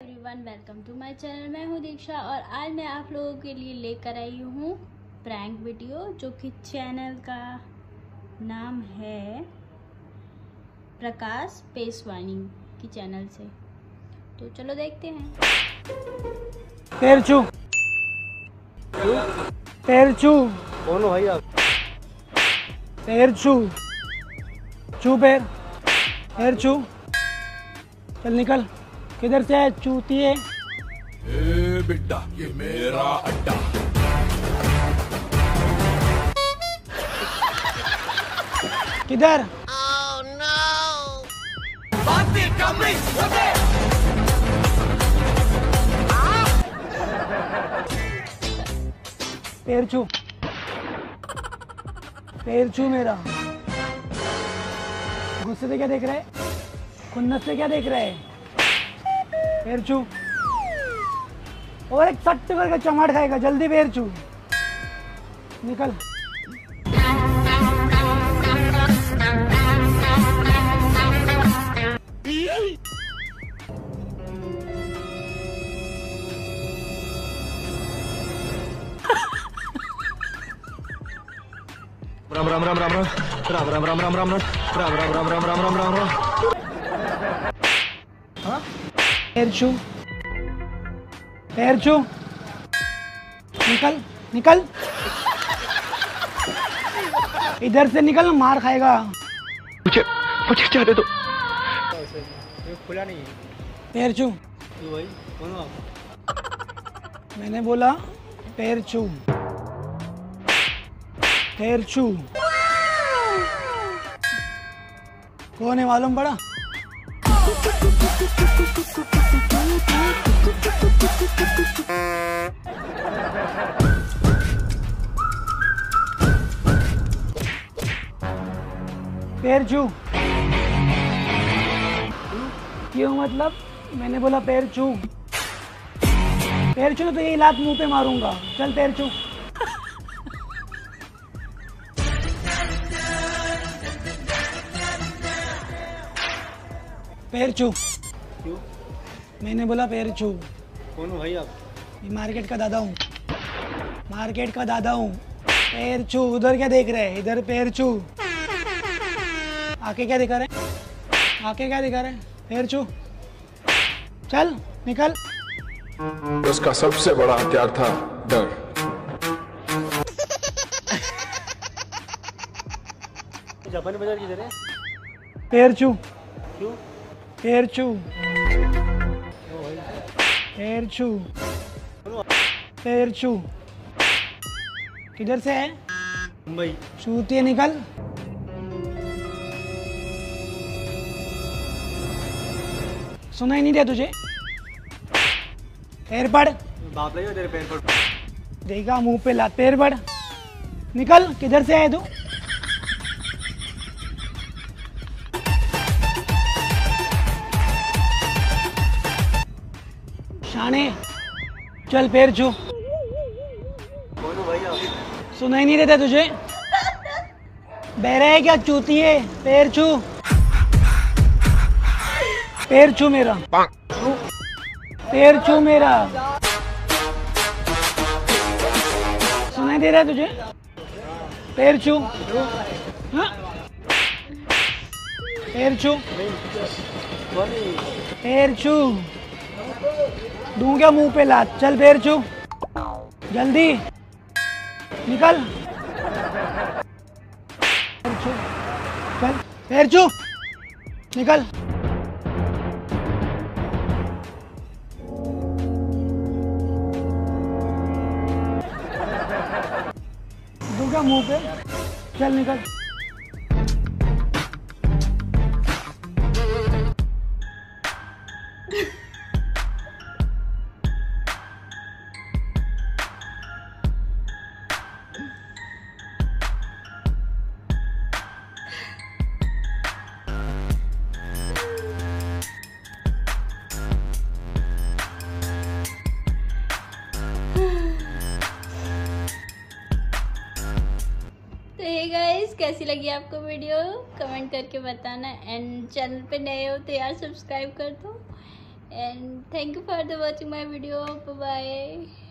Everyone welcome to my channel मैं हूँ दीक्षा और आज मैं आप लोगों के लिए लेकर आई हूँ प्रैंक वीडियो जो कि चैनल का नाम है प्रकाश पेशवानी की चैनल से। तो चलो देखते हैं। पैर छू। पैर छू। कौन हो भाई आप? पैर छू। छू पैर। पैर छू। चल निकल। किधर से है? चूती है। ए ये मेरा अड्डा। किधर? पैर छू। पैर छू मेरा। गुस्से से क्या देख रहा? है खुन्नस से क्या देख रहा? है पैर छू और एक सट्ट करके चमाट खाएगा जल्दी पैर छू निकल राम राम राम राम राम राम राम राम राम राम राम राम राम राम राम राम राम राम राम पैर छू। पैर छू। निकल निकल। इधर से निकल मार खाएगा। मुझे मुझे जाने दो। खुला नहीं पैर छू। भाई कौन आप मैंने बोला पैर छू। पैर छू। कौन है मालूम पड़ा। पैर छू। क्यों मतलब? मैंने बोला पैर छू। पैर छू तो यही लात मुँह पे मारूँगा। चल पैर छू। पैर छू। क्यों? मैंने बोला पैर छू। कौन हो भाई आप? ये मार्केट का दादा हूँ। मार्केट का दादा हूँ। पैर छू उधर क्या देख रहे हैं? इधर पैर छू। आके क्या दिखा रहे आके क्या दिखा रहे पैर छू। चल निकल। उसका सबसे बड़ा हथियार था डर। जापानी बाज़ार किधर है? पैर छू। क्यों? पैर छू पैर किधर से है? मुंबई। छूती निकल। सुनाई नहीं दिया तुझे। पैर पड़ बाप तेरे पैर पर देखा मुँह पे लात पैर पड़ निकल किधर से आए तू? शाने चल पैर छू सुनाई नहीं देता तुझे। बहरा है क्या, चूती है? पैर छू पैर छू मेरा। पैर छू मेरा। सुनाई दे रहा है तुझे? पैर छू? पैर छू पैर छू दूँ क्या मुँह पे लात। चल पैर छू जल्दी। निकल। चल। पैर छू निकल। दूँ क्या मुँह पे। चल निकल। गाइस कैसी लगी आपको वीडियो कमेंट करके बताना। एंड चैनल पे नए हो तो यार सब्सक्राइब कर दो। And thank you for the watching my video bye